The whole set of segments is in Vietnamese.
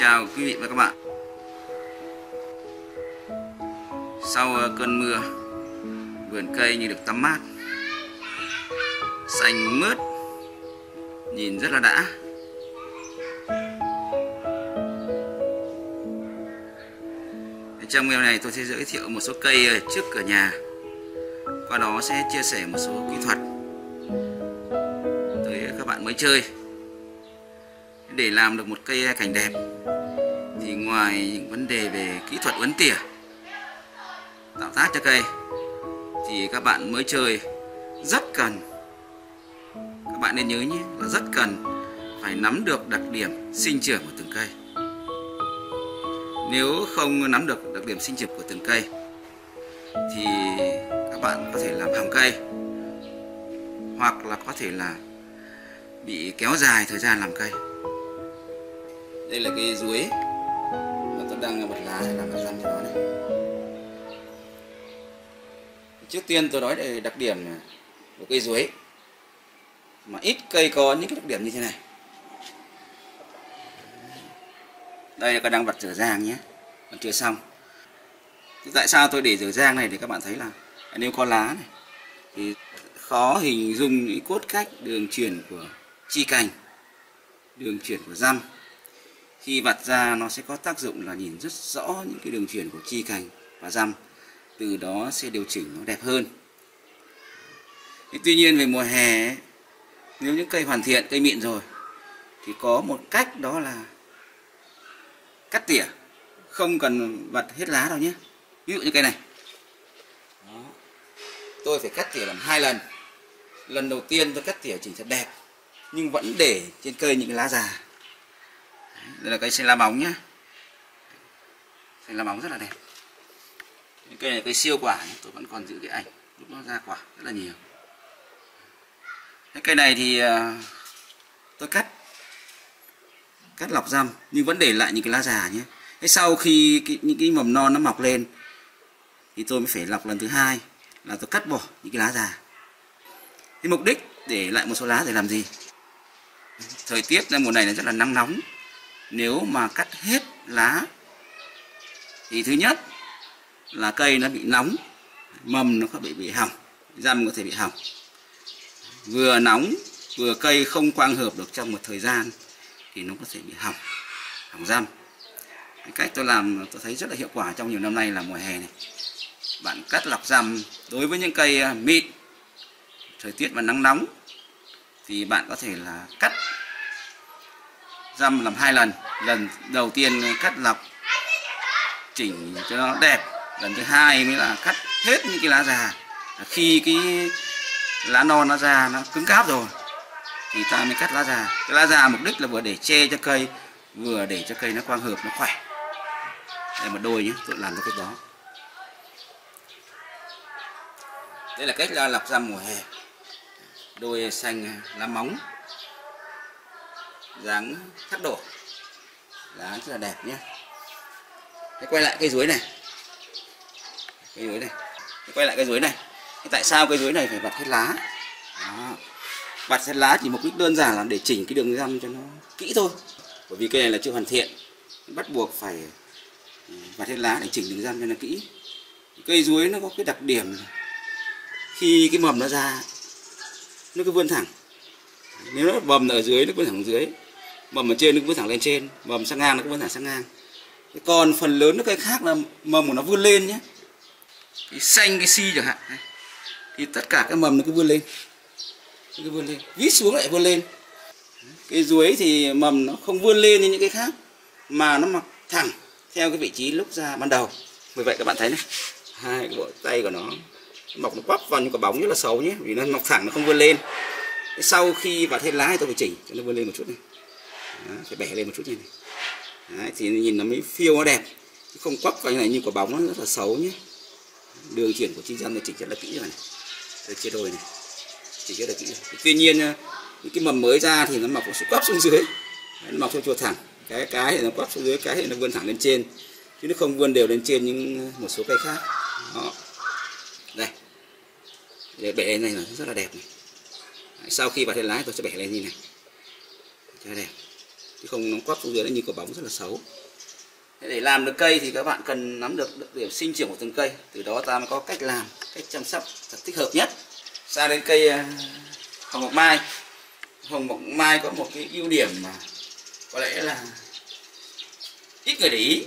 chào quý vị và các bạn. Sau ờ, cơn mưa, Vườn cây như được tắm mát, Xanh mướt, Nhìn rất là đã. Trong video này tôi sẽ giới thiệu một số cây ờ, trước cửa nhà. Qua đó sẽ chia sẻ một số kỹ thuật. Tới các bạn mới chơi. Để làm được một cây cảnh đẹp. Thì ngoài những vấn đề về kỹ thuật uốn tỉa, Tạo tác cho cây, Thì các bạn mới chơi rất cần. Các bạn nên nhớ nhé là rất cần Phải nắm được đặc điểm sinh trưởng của từng cây. Nếu không nắm được đặc điểm sinh trưởng của từng cây, thì các bạn có thể làm hỏng cây, hoặc là có thể là bị kéo dài thời gian làm cây đây là cây ruế mà tôi đang bật lá, là một răm cho nó này. Trước tiên tôi nói về đặc điểm của cây ruế mà ít cây có những cái đặc điểm như thế này. Đây là con đang vặt rửa rang nhé. Còn chưa xong. Thì tại sao tôi để rửa rang này thì các bạn thấy là nếu có lá này, thì khó hình dung những cốt cách đường truyền của chi cành, đường truyền của răm khi vặt ra nó sẽ có tác dụng là nhìn rất rõ những cái đường truyền của chi cành và răm. Từ đó sẽ điều chỉnh nó đẹp hơn. Tuy nhiên về mùa hè nếu những cây hoàn thiện, cây mịn rồi, thì có một cách đó là cắt tỉa. Không cần vặt hết lá đâu nhé. Ví dụ như cây này. Đó. tôi phải cắt tỉa làm hai lần. Lần đầu tiên tôi cắt tỉa chỉnh thật đẹp, nhưng vẫn để trên cây những cái lá già đây là cây xanh lá bóng nhá. Xanh lá bóng rất là đẹp. Cây này cây siêu quả tôi vẫn còn giữ cái ảnh lúc nó ra quả rất là nhiều. Cái cây này thì à, tôi cắt. Cắt lọc răm nhưng vẫn để lại những cái lá già nhé. Thế sau khi cái, những cái mầm non nó mọc lên thì tôi mới phải lọc lần thứ hai là tôi cắt bỏ những cái lá già. Cái mục đích để lại một số lá để làm gì? Thời tiết mùa này là rất là nắng nóng nếu mà cắt hết lá, thì thứ nhất là cây nó bị nóng, mầm nó có bị bị hỏng, răm có thể bị hỏng. Vừa nóng, vừa cây không quang hợp được trong một thời gian, thì nó có thể bị hỏng hỏng răm. Cách tôi làm tôi thấy rất là hiệu quả trong nhiều năm nay là mùa hè này. Bạn cắt lọc răm, đối với những cây à, mịn, thời tiết mà nắng nóng, thì bạn có thể là cắt răm làm hai lần. Lần đầu tiên cắt lọc, chỉnh cho nó đẹp. Lần thứ hai mới là cắt hết những cái lá già. Khi cái lá non nó ra, nó cứng cáp rồi, thì ta mới cắt lá già. Cái lá già mục đích là vừa để che cho cây, vừa để cho cây nó quang hợp, nó khỏe. Đây một đôi nhé, tôi làm cái cách đó. Đây là cách lọc ra mùa hè. Đôi xanh lá móng dáng thắt đổ. Lá rất là đẹp nhé Thế quay lại cây dưới này. Cây dưới này. Thế quay lại cây dưới này. Thế tại sao cây dưới này phải vặt hết lá? Đó. vặt hết lá chỉ mục đích đơn giản là để chỉnh cái đường răm cho nó kỹ thôi. Bởi vì cây này là chưa hoàn thiện. Bắt buộc phải ừ, vặt hết lá để chỉnh đường răm cho nó kỹ. Cây dưới nó có cái đặc điểm khi cái mầm nó ra, nó cứ vươn thẳng nếu nó bầm ở dưới nó cứ thẳng dưới. Mầm ở trên nó cứ thẳng lên trên. Mầm sang ngang nó cứ thẳng sang ngang. Còn phần lớn nó cây khác là mầm của nó vươn lên nhé. Cái xanh, cái si chẳng hạn. Thì tất cả các mầm nó cứ vươn lên. Nó cứ vươn lên. Vít xuống lại vươn lên. Cái dưới thì mầm nó không vươn lên như những cái khác, mà nó mặc thẳng theo cái vị trí lúc ra ban đầu. Vì vậy các bạn thấy này, hai cái bộ tay của nó, mọc nó quắp vào những quả bóng rất là xấu nhé, vì nó mọc thẳng nó không vươn lên sau khi vào thêm lá thì tôi phải chỉnh cho nó vươn lên một chút này. Đó, phải bẻ lên một chút như này. Đấy, thì nhìn nó mới phiêu nó đẹp. Không quắp vào như này như quả bóng nó rất là xấu nhé. Đường chuyển của chi răng này chỉnh rất là kỹ rồi này. Rồi chia đôi này. Chỉnh rất là kỹ. Rồi. tuy nhiên ờ, những cái mầm mới ra thì nó mọc nó quắp xuống dưới. Nó mọc theo chuột thẳng. Cái cái thì nó quắp xuống dưới cái thì nó vươn thẳng lên trên. Chứ nó không vươn đều lên trên những ờ, một số cây khác. Đó. Đây. Để bẻ này là rất là đẹp này sau khi vào lên lái tôi sẽ bẻ lên như này. Cho đẹp chứ không nó quắp xuống dưới nó như quả bóng rất là xấu. Thế để làm được cây thì các bạn cần nắm được điểm sinh trưởng của từng cây. Từ đó ta mới có cách làm cách chăm sóc thật thích hợp nhất. Sang đến cây à, hồng ngọc mai. Hồng ngọc mai có một cái ưu điểm mà có lẽ là ít người để ý.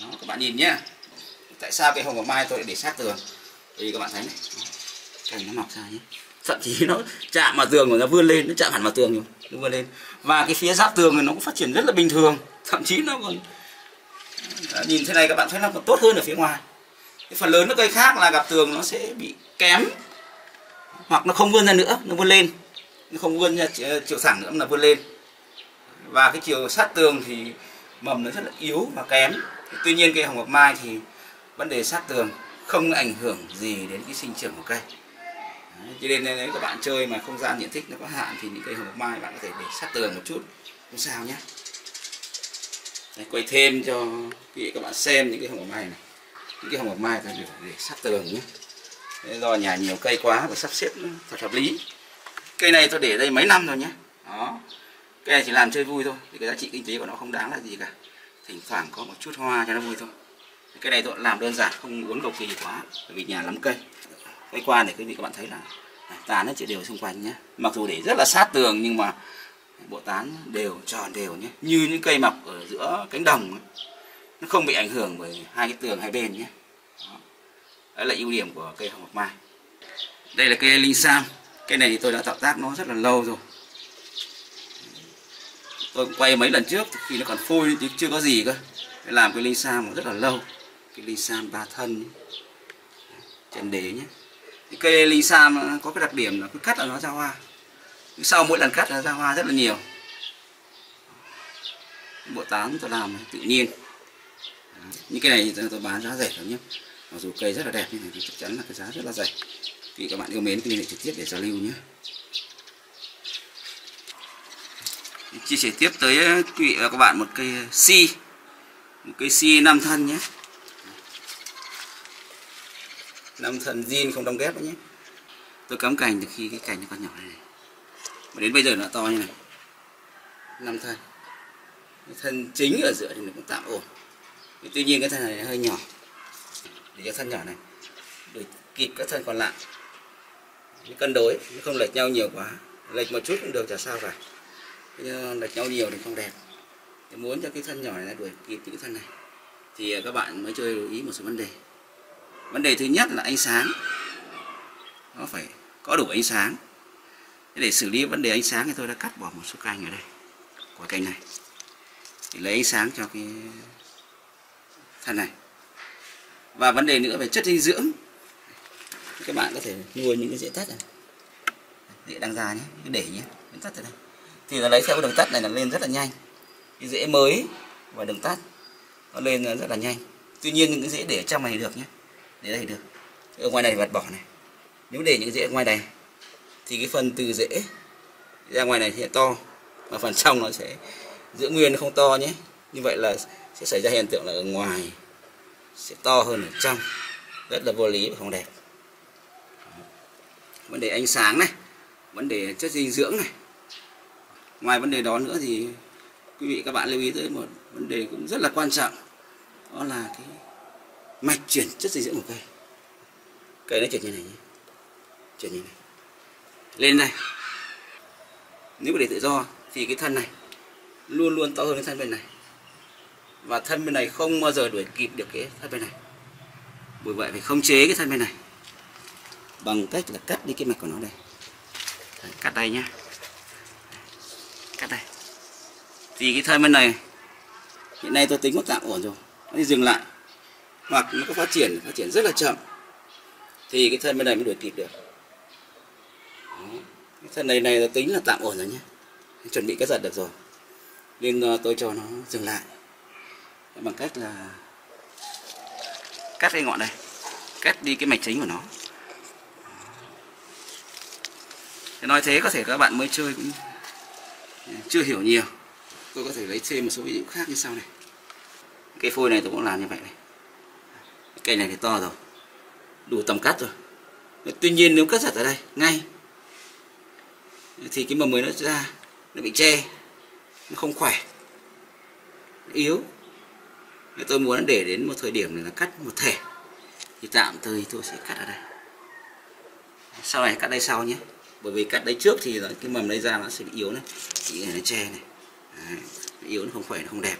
Đó, các bạn nhìn nhé tại sao cây hồng ngọc mai tôi lại để sát tường? Vì các bạn thấy này cành nó mọc ra nhé thậm chí nó chạm vào tường rồi nó vươn lên nó chạm hẳn vào tường rồi nó vươn lên. Và cái phía giáp tường này nó cũng phát triển rất là bình thường thậm chí nó còn à, nhìn thế này các bạn thấy nó còn tốt hơn ở phía ngoài. Cái phần lớn các cây khác là gặp tường nó sẽ bị kém hoặc nó không vươn ra nữa nó vươn lên. Nó không vươn ra chiều thẳng nữa mà vươn lên. Và cái chiều sát tường thì mầm nó rất là yếu và kém. Tuy nhiên cây hồng ngọc mai thì vấn đề sát tường không ảnh hưởng gì đến cái sinh trưởng của cây. Đấy, cho nên nếu các bạn chơi mà không gian diện tích nó có hạn thì những cây hồng ngọc mai bạn có thể để sát tường một chút. Không sao nhé. Đấy, quay thêm cho quý các bạn xem những cái hồng ngọc mai này. Những cái hồng ngọc mai ta để, để sát tường nhé. Đấy, do nhà nhiều cây quá và sắp xếp thật hợp lý. Cây này tôi để đây mấy năm rồi nhé. Đó. Cây này chỉ làm chơi vui thôi thì cái giá trị kinh tế của nó không đáng là gì cả. Thỉnh thoảng có một chút hoa cho nó vui thôi. Cái này tôi làm đơn giản không uốn cầu kỳ quá bởi vì nhà lắm cây cái qua để quý vị các bạn thấy là à, tán nó chỉ đều xung quanh nhé. Mặc dù để rất là sát tường nhưng mà bộ tán đều tròn đều nhé. Như những cây mọc ở giữa cánh đồng ấy. nó không bị ảnh hưởng bởi hai cái tường hai bên nhé. Đó. là ưu điểm của cây hồng ngọc mai. Đây là cây linh sam. Cây này thì tôi đã tạo tác nó rất là lâu rồi. Tôi cũng quay mấy lần trước khi nó còn phôi chứ chưa có gì cơ. Làm cái linh sam rất là lâu. Cái linh sam ba thân chân đế nhé cây ly sam có cái đặc điểm là cứ cắt là nó ra hoa. Sau mỗi lần cắt là ra hoa rất là nhiều. Bộ tán tôi làm tự nhiên. Những cái này tôi bán giá rẻ lắm nhé. Mặc dù cây rất là đẹp, nhưng thì chắc chắn là cái giá rất là rẻ. Thì các bạn yêu mến thì liên hệ trực tiếp để giao lưu nhé. Chia sẻ tiếp tới, quý vị và các bạn một cây si. Một cây si năm thân nhé năm thân zin không đóng ghép nhé. Tôi cắm cành từ khi cái cành nó còn nhỏ này, này. mà đến bây giờ nó to như này. Năm thân. Cái thân chính ở giữa thì nó cũng tạm ổn. Tuy nhiên cái thân này hơi nhỏ. Để cho thân nhỏ này. Để kịp các thân còn lại. Nó cân đối nó không lệch nhau nhiều quá. Lệch một chút cũng được chả sao cả. Nhưng lệch nhau nhiều thì không đẹp. Thì muốn cho cái thân nhỏ này đuổi kịp những thân này. Thì các bạn mới chơi lưu ý một số vấn đề vấn đề thứ nhất là ánh sáng. Nó phải có đủ ánh sáng. Để xử lý vấn đề ánh sáng thì tôi đã cắt bỏ một số cành ở đây, của cành này. Để lấy ánh sáng cho cái thân này. Và vấn đề nữa về chất dinh dưỡng. Các bạn có thể nuôi những cái rễ tắt này. Rễ đang ra nhé, cứ để nhé đường tắt ở đây. Thì nó lấy theo cái đường tắt này là lên rất là nhanh. Cái rễ mới và đường tắt nó lên rất là nhanh. Tuy nhiên những cái rễ để ở trong này được nhé để đây được ở ngoài này vặt bỏ này. Nếu để những rễ ngoài này, thì cái phần từ rễ ra ngoài này sẽ to, và phần trong nó sẽ giữ nguyên không to nhé. Như vậy là sẽ xảy ra hiện tượng là ở ngoài sẽ to hơn ở trong. Rất là vô lý và không đẹp. Vấn đề ánh sáng này, vấn đề chất dinh dưỡng này. Ngoài vấn đề đó nữa thì quý vị các bạn lưu ý tới một vấn đề cũng rất là quan trọng, đó là cái mạch chuyển chất dinh dưỡng của cây. Cây nó chuyển như này nhé. Chuyển như này. Lên này. Nếu mà để tự do thì cái thân này luôn luôn to hơn cái thân bên này. Và thân bên này không bao giờ đuổi kịp được cái thân bên này. Bởi vậy phải khống chế cái thân bên này. Bằng cách là cắt đi cái mạch của nó đây. Đấy, cắt đây nhá. Cắt đây. Thì cái thân bên này hiện nay tôi tính nó tạm ổn rồi. Nó đi dừng lại hoặc nó có phát triển phát triển rất là chậm. Thì cái thân bên này mới đuổi kịp được. Đó. cái thân này này là tính là tạm ổn rồi nhé. Chuẩn bị cái giật được rồi. Nên uh, ờ, tôi cho nó dừng lại. Bằng cách là cắt cái ngọn này. Cắt đi cái mạch chính của nó. Thế nói thế có thể các bạn mới chơi cũng chưa hiểu nhiều. Tôi có thể lấy thêm một số ví dụ khác như sau này. Cây phôi này tôi cũng làm như vậy này cây này thì to rồi. Đủ tầm cắt rồi. Tuy nhiên nếu cắt giật ở đây ngay. Thì cái mầm mới nó ra nó bị che nó không khỏe. Yếu. Tôi muốn để đến một thời điểm này là cắt một thể. Thì tạm thời tôi sẽ cắt ở đây. Sau này cắt đây sau nhé. Bởi vì cắt đây trước thì cái mầm đây ra nó sẽ bị yếu này. Chỉ này nó che này. Đấy, nó yếu nó không khỏe nó không đẹp.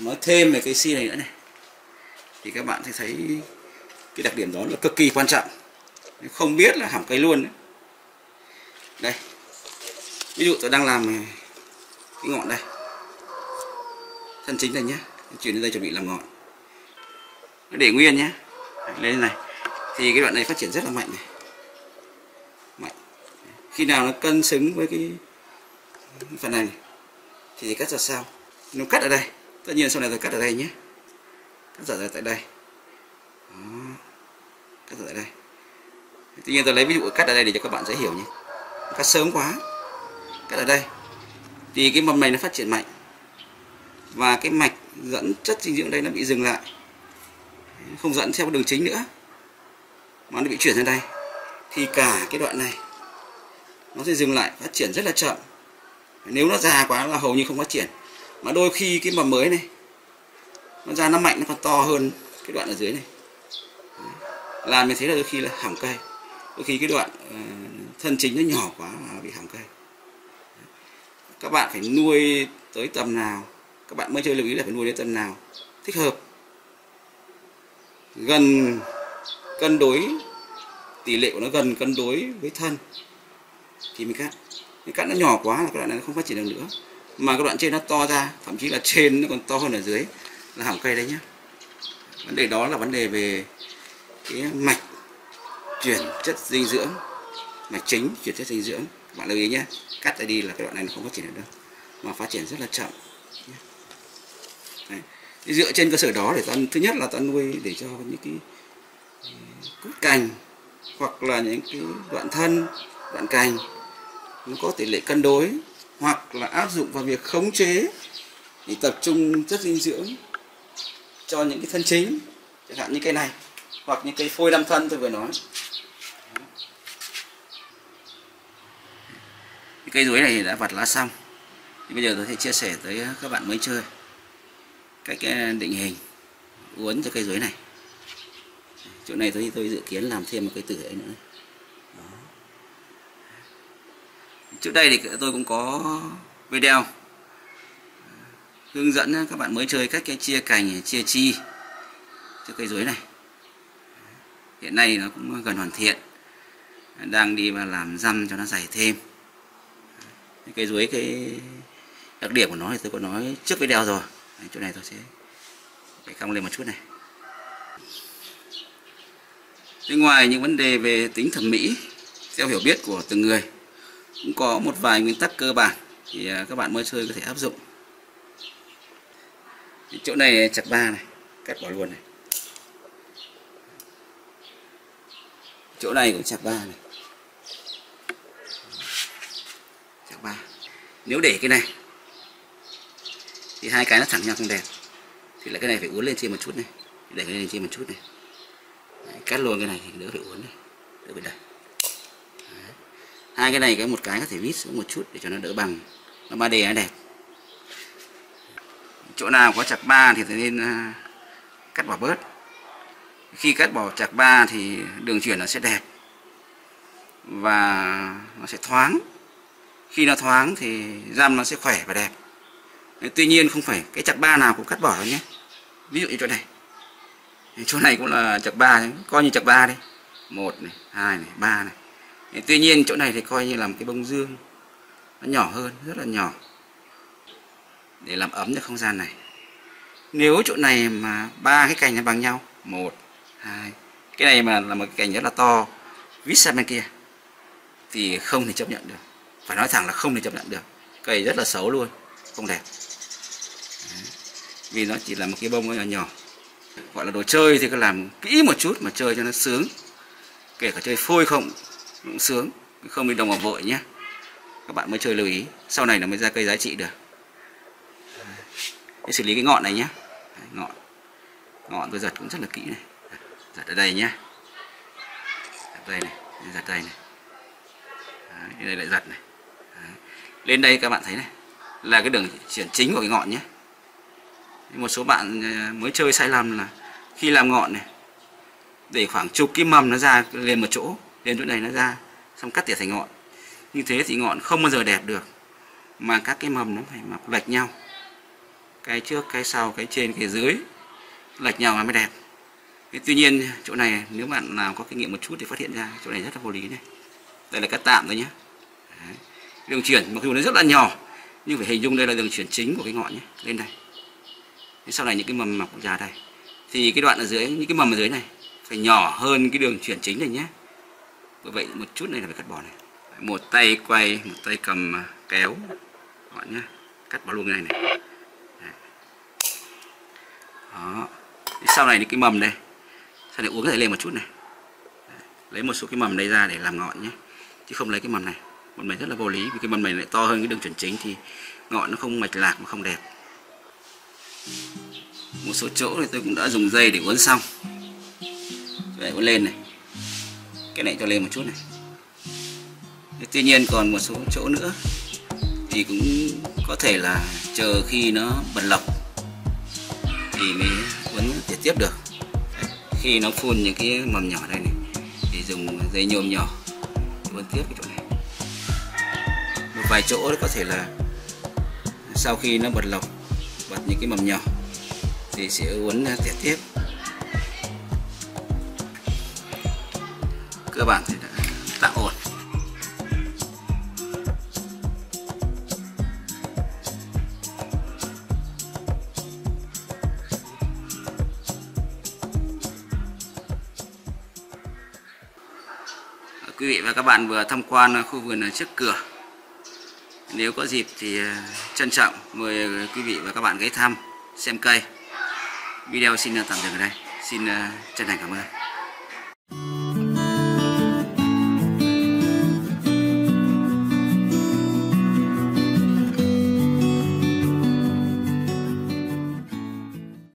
Nói thêm về cây si này nữa này thì các bạn sẽ thấy cái đặc điểm đó là cực kỳ quan trọng. Không biết là hỏng cây luôn đấy. đây. Ví dụ tôi đang làm ờ, cái ngọn đây. Thân chính này nhé. Chuyển đến đây chuẩn bị làm ngọn. Để nguyên nhé. Lên này. Thì cái đoạn này phát triển rất là mạnh này. Mạnh. Khi nào nó cân xứng với cái phần này, này thì cắt ra sao nó cắt ở đây. Tất nhiên sau này tôi cắt ở đây nhé cắt ra tại đây. Đó. cắt ở tại đây. Tuy nhiên tôi lấy ví dụ cắt ở đây để cho các bạn dễ hiểu nhé. Cắt sớm quá. Cắt ở đây. Thì cái mầm này nó phát triển mạnh. Và cái mạch dẫn chất dinh dưỡng đây nó bị dừng lại. Không dẫn theo đường chính nữa. Mà nó bị chuyển sang đây. Thì cả cái đoạn này, nó sẽ dừng lại, phát triển rất là chậm. Nếu nó già quá là hầu như không phát triển. Mà đôi khi cái mầm mới này nó ra nó mạnh, nó còn to hơn cái đoạn ở dưới này. Làm như thế là đôi khi là hỏng cây. Đôi khi cái đoạn ờ, thân chính nó nhỏ quá mà bị hỏng cây. Các bạn phải nuôi tới tầm nào, các bạn mới chơi lưu ý là phải nuôi đến tầm nào, thích hợp. Gần cân đối, tỷ lệ của nó gần cân đối với thân thì mình cắt. Cái cắt nó nhỏ quá là cái đoạn này nó không phát triển được nữa. Mà cái đoạn trên nó to ra, thậm chí là trên nó còn to hơn ở dưới là hỏng cây đấy nhé vấn đề đó là vấn đề về cái mạch chuyển chất dinh dưỡng, mạch chính chuyển chất dinh dưỡng. Các bạn lưu ý nhé cắt ra đi là cái đoạn này nó không phát triển được đâu, mà phát triển rất là chậm Đấy. dựa trên cơ sở đó để ta, thứ nhất là ta nuôi để cho những cái ừ, cốt cành hoặc là những cái đoạn thân, đoạn cành nó có tỷ lệ cân đối hoặc là áp dụng vào việc khống chế để tập trung chất dinh dưỡng cho những cái thân chính, chẳng hạn như cây này, hoặc những cây phôi năm thân tôi vừa nói. Cây chuối này đã vặt lá xong. Thì bây giờ tôi sẽ chia sẻ tới các bạn mới chơi cách ờ, định hình, uốn cho cây chuối này. Chỗ này tôi tôi dự kiến làm thêm một cây tử ấy nữa. Đó. trước đây thì tôi cũng có video hướng dẫn các bạn mới chơi cách cái chia cành chia chi cho cây dối này. Hiện nay nó cũng gần hoàn thiện đang đi và làm răm cho nó dày thêm. Cây dối cái đặc điểm của nó thì tôi có nói trước video rồi. Đấy, chỗ này tôi sẽ phải cong lên một chút này. Thế ngoài những vấn đề về tính thẩm mỹ theo hiểu biết của từng người cũng có một vài nguyên tắc cơ bản thì à, các bạn mới chơi có thể áp dụng chỗ này chặt ba này cắt bỏ luôn này. Chỗ này cũng chặt ba này. Chặt ba. Nếu để cái này thì hai cái nó thẳng nhau không đẹp. Thì lại cái này phải uốn lên trên một chút này. Để cái này lên trên một chút này. Đấy, cắt luôn cái này thì đỡ phải uốn này. Đỡ phải đẩy. Hai cái này cái một cái có thể vít xuống một chút để cho nó đỡ bằng. Nó ba d nó đẹp chỗ nào có chặt ba thì nên à, cắt bỏ bớt. Khi cắt bỏ chặt ba thì đường chuyển nó sẽ đẹp và nó sẽ thoáng. Khi nó thoáng thì răm nó sẽ khỏe và đẹp. Tuy nhiên không phải cái chặt ba nào cũng cắt bỏ đâu nhé. Ví dụ như chỗ này. Chỗ này cũng là chặt ba coi như chặt ba đi. Một này, hai này, ba này. Tuy nhiên chỗ này thì coi như là một cái bông dương. Nó nhỏ hơn, rất là nhỏ để làm ấm cho không gian này. Nếu chỗ này mà ba cái cành nó bằng nhau, một, hai, cái này mà là một cái cành rất là to, vít sang bên kia, thì không thể chấp nhận được. Phải nói thẳng là không thể chấp nhận được. Cây rất là xấu luôn, không đẹp. Vì nó chỉ là một cái bông nhỏ nhỏ. Gọi là đồ chơi thì cứ làm kỹ một chút mà chơi cho nó sướng. Kể cả chơi phôi không, cũng sướng. Không bị đồng vào vội nhé. Các bạn mới chơi lưu ý. Sau này nó mới ra cây giá trị được để xử lý cái ngọn này nhé ngọn. Ngọn tôi giật cũng rất là kỹ này. Giật ở đây nhé giật đây này giật đây này. Đấy, đây lại giật này. Đấy. lên đây các bạn thấy này là cái đường chuyển chính của cái ngọn nhé một số bạn ờ, mới chơi sai lầm là khi làm ngọn này để khoảng chục cái mầm nó ra liền một chỗ liền chỗ này nó ra xong cắt tỉa thành ngọn. Như thế thì ngọn không bao giờ đẹp được mà các cái mầm nó phải mọc lệch nhau cái trước, cái sau, cái trên, cái dưới, lệch nhau là mới đẹp. Thế tuy nhiên, chỗ này, nếu bạn nào có kinh nghiệm một chút thì phát hiện ra chỗ này rất là vô lý này. Đây là cắt tạm thôi nhé Đấy. đường chuyển, mặc dù nó rất là nhỏ, nhưng phải hình dung đây là đường chuyển chính của cái ngọn nhé. Lên đây. Thế sau này những cái mầm mọc già đây. Thì cái đoạn ở dưới, những cái mầm ở dưới này, phải nhỏ hơn cái đường chuyển chính này nhé. Bởi vậy một chút này là phải cắt bỏ này. Một tay quay, một tay cầm à, kéo. Gọn nhá. Cắt bỏ luôn cái này này đó. Sau này những cái mầm đây. Sau này uống cái này lên một chút này. Đấy. lấy một số cái mầm đây ra để làm ngọn nhé. Chứ không lấy cái mầm này. Mầm này rất là vô lý, vì cái mầm này lại to hơn cái đường chuẩn chính thì ngọn nó không mạch lạc mà không đẹp. Một số chỗ thì tôi cũng đã dùng dây để uốn xong. Để uốn lên này. Cái này cho lên một chút này. Tuy nhiên còn một số chỗ nữa thì cũng có thể là chờ khi nó bật lọc thì mới uốn tiếp tiếp được. Khi nó phun những cái mầm nhỏ đây này, thì dùng dây nhôm nhỏ uốn tiếp cái chỗ này. Một vài chỗ có thể là sau khi nó bật lọc, bật những cái mầm nhỏ thì sẽ uốn tiếp tiếp. Cơ bản thì quý vị và các bạn vừa tham quan khu vườn ở trước cửa. Nếu có dịp thì ờ, trân trọng mời quý vị và các bạn ghé thăm, xem cây. Video xin tạm dừng ở đây. Xin ờ, chân thành cảm ơn.